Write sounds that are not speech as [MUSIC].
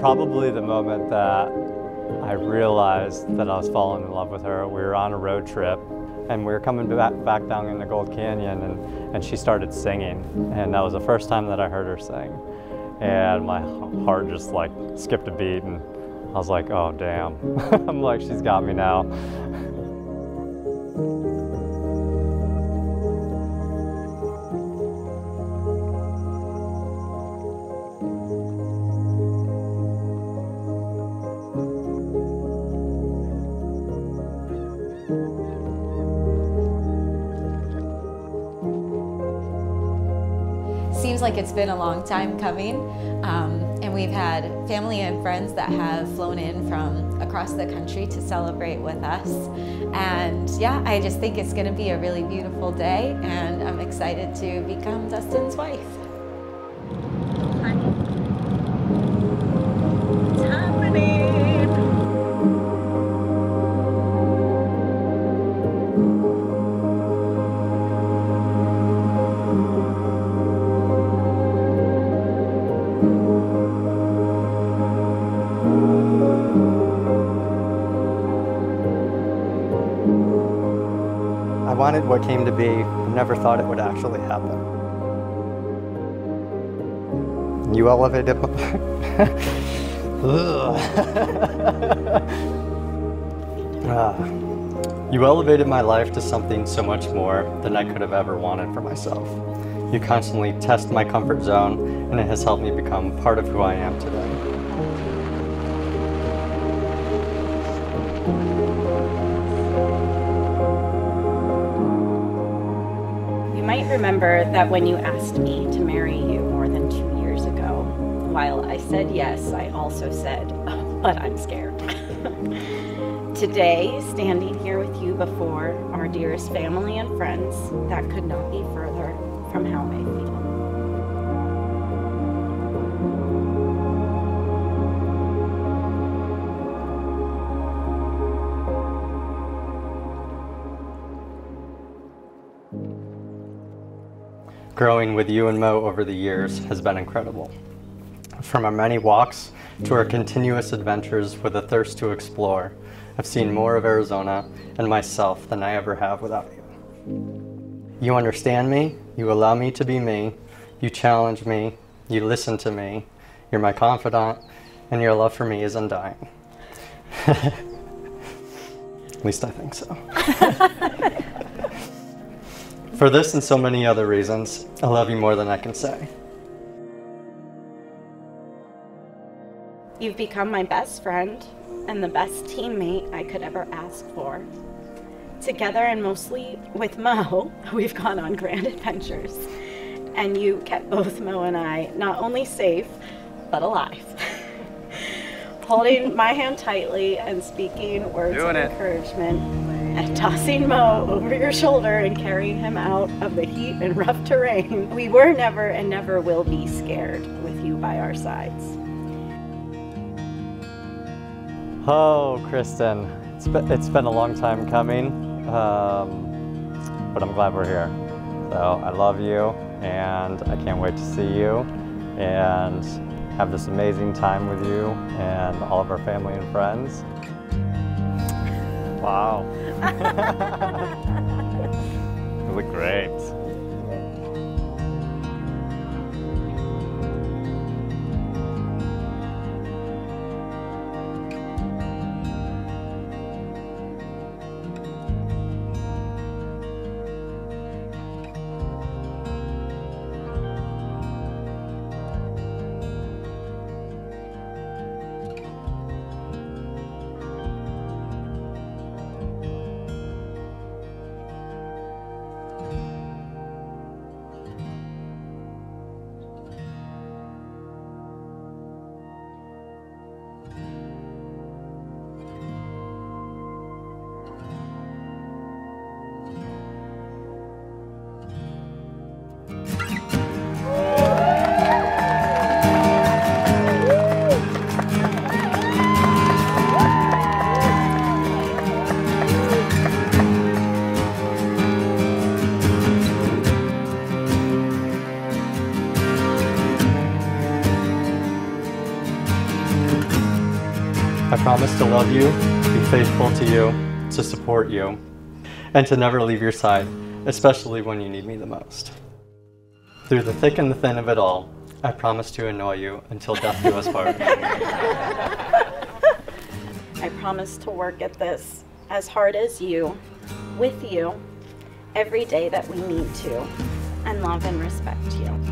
Probably the moment that I realized that I was falling in love with her. We were on a road trip and we were coming back, back down in the Gold Canyon and, and she started singing. And that was the first time that I heard her sing. And my heart just like skipped a beat and I was like, oh damn. [LAUGHS] I'm like, she's got me now. [LAUGHS] like it's been a long time coming, um, and we've had family and friends that have flown in from across the country to celebrate with us. And yeah, I just think it's going to be a really beautiful day, and I'm excited to become Dustin's wife. I wanted what came to be, never thought it would actually happen. You elevated. [LAUGHS] Ah. you elevated my life to something so much more than I could have ever wanted for myself. You constantly test my comfort zone, and it has helped me become part of who I am today. You might remember that when you asked me to marry you more than two years ago, while I said yes, I also said, oh, but I'm scared. [LAUGHS] Today, standing here with you before our dearest family and friends, that could not be further from how I feel. Growing with you and Mo over the years has been incredible. From our many walks to our continuous adventures with a thirst to explore, I've seen more of Arizona and myself than I ever have without you. You understand me, you allow me to be me, you challenge me, you listen to me, you're my confidant, and your love for me is undying. [LAUGHS] At least I think so. [LAUGHS] For this and so many other reasons, I love you more than I can say. You've become my best friend and the best teammate I could ever ask for. Together and mostly with Mo, [LAUGHS] we've gone on grand [LAUGHS] adventures. And you kept both Mo and I not only safe, but alive. [LAUGHS] Holding my hand tightly and speaking words Doing of it. encouragement and tossing Mo over your shoulder and carrying him out of the heat and [LAUGHS] rough terrain. We were never and never will be scared with you by our sides. Oh, Kristen, it's been, it's been a long time coming, um, but I'm glad we're here. So I love you, and I can't wait to see you and have this amazing time with you and all of our family and friends. Wow. [LAUGHS] [LAUGHS] you look great. Promise to love you, be faithful to you, to support you, and to never leave your side, especially when you need me the most. Through the thick and the thin of it all, I promise to annoy you until death do us part. [LAUGHS] I promise to work at this as hard as you, with you, every day that we need to, and love and respect you.